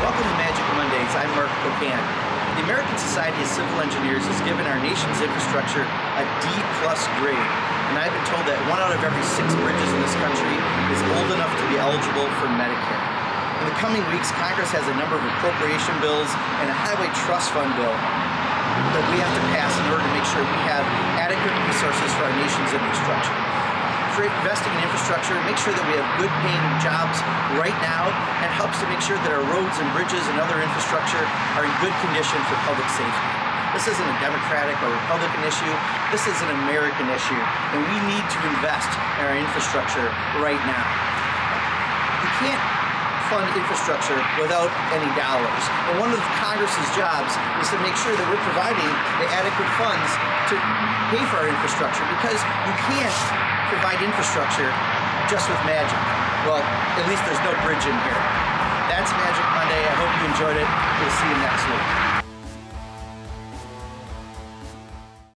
welcome to Magic Mondays. I'm Mark Pocan. The American Society of Civil Engineers has given our nation's infrastructure a D plus grade, and I've been told that one out of every six bridges in this country is old enough to be eligible for Medicare. In the coming weeks, Congress has a number of appropriation bills and a highway trust fund bill that we have to pass in order to make sure we have adequate resources for our nation's infrastructure investing in infrastructure, make sure that we have good paying jobs right now, and helps to make sure that our roads and bridges and other infrastructure are in good condition for public safety. This isn't a Democratic or Republican issue. This is an American issue, and we need to invest in our infrastructure right now. You can't fund infrastructure without any dollars. And one of Congress's jobs is to make sure that we're providing the adequate funds to pay for our infrastructure because you can't provide infrastructure just with magic. Well, at least there's no bridge in here. That's Magic Monday. I hope you enjoyed it. We'll see you